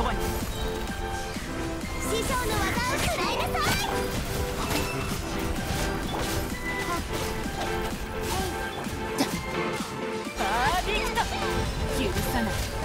飛ばい。師匠の技を食らいなさい。あできた許さない。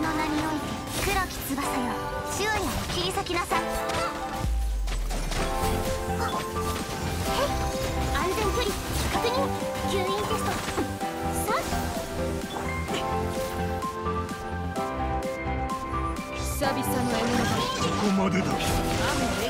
の名において黒き翼よ。昼夜を切り裂きなさい安全距離。確認。吸引テスト久々の獲物だここまでだ。雨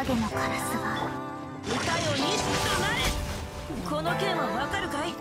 影のカラスがよとなれ。この件はわかるかい？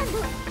Let's go.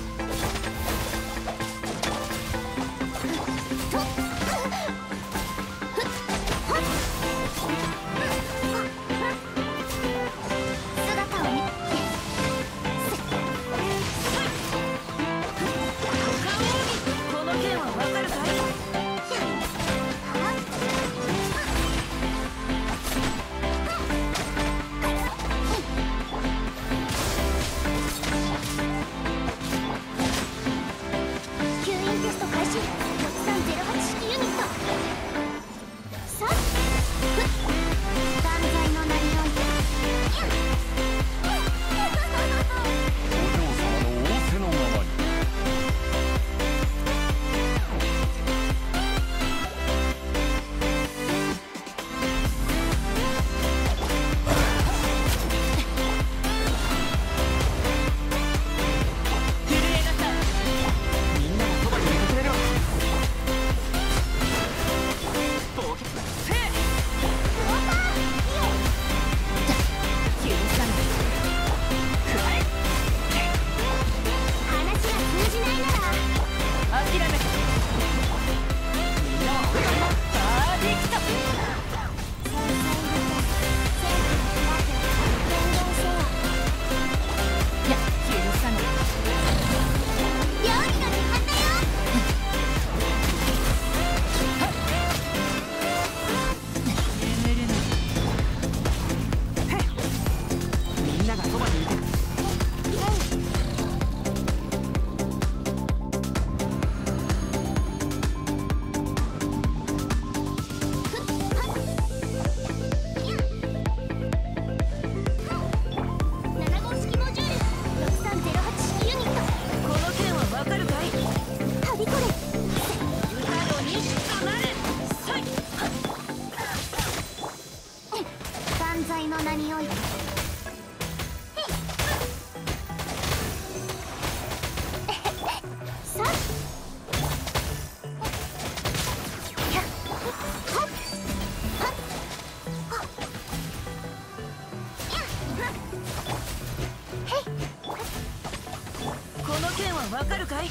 この剣はわかるかい？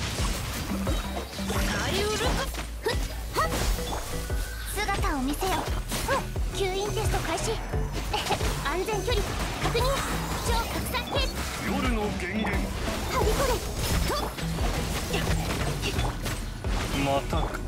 大ウルクふっはっ姿を見せよう。ん吸引テスト開始。安全距離確認。超拡散系。夜の源源はびこれ。またか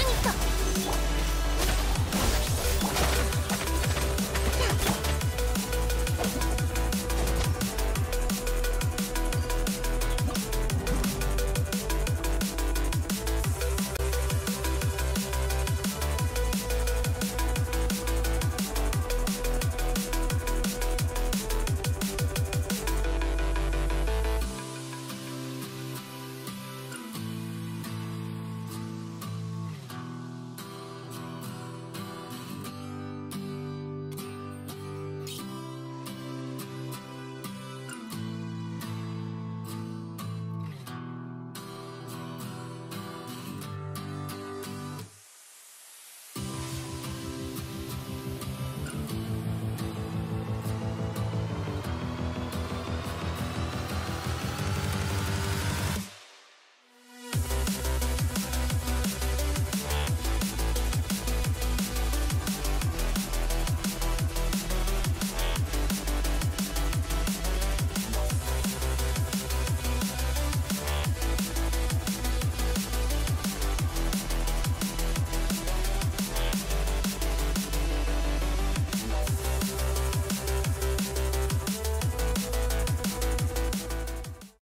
ット